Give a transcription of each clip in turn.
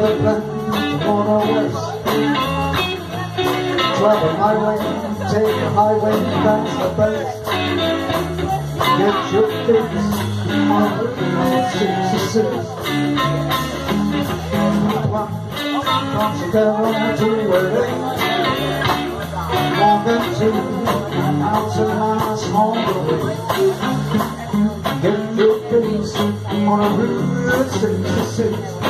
feather plan on our. Travel my way, take the highway, that's the best. Get your fix on Route 66. From Chicago to LA. Walking to out to my small way. Get your fix on a Route 66.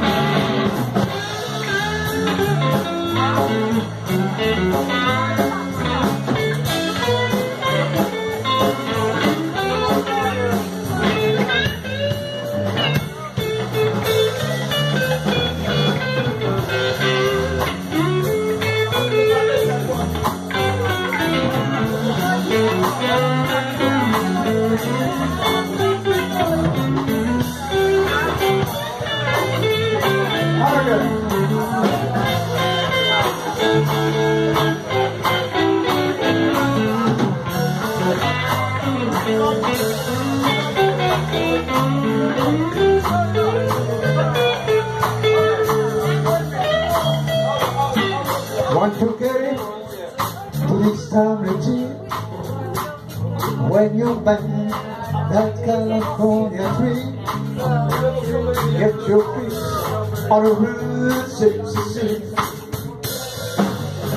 Get it? Please tell me, G. When you bang that California tree, get your feet on Route 66.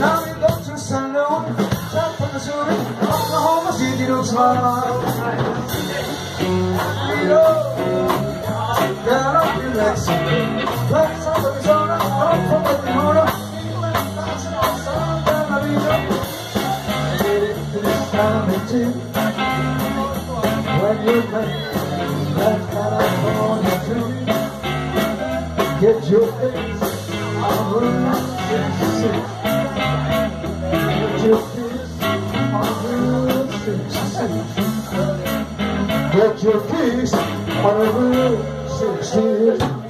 Now you go to San Luis, South Missouri, Oklahoma City looks like. You know, down up in Mexico, Place of Arizona, up from Arizona. When you get your face on Route 66. Get your face on Route 66. Get your face on Route 66.